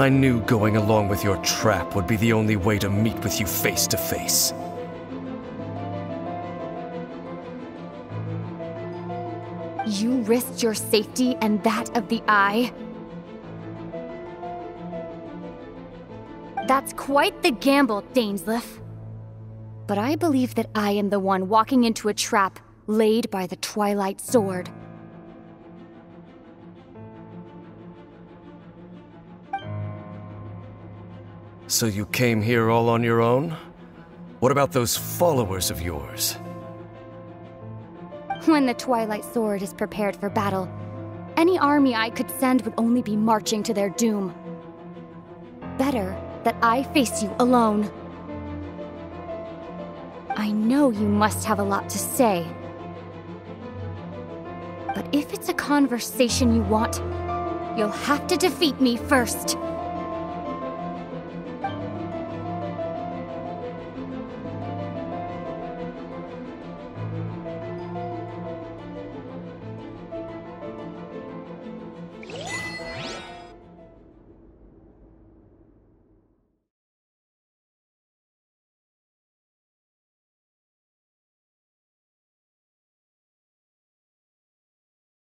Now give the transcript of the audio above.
I knew going along with your trap would be the only way to meet with you face to face. You risked your safety and that of the Eye? That's quite the gamble, Dainsleif. But I believe that I am the one walking into a trap laid by the Twilight Sword. So you came here all on your own? What about those followers of yours? When the Twilight Sword is prepared for battle, any army I could send would only be marching to their doom. Better that I face you alone. I know you must have a lot to say. But if it's a conversation you want, you'll have to defeat me first.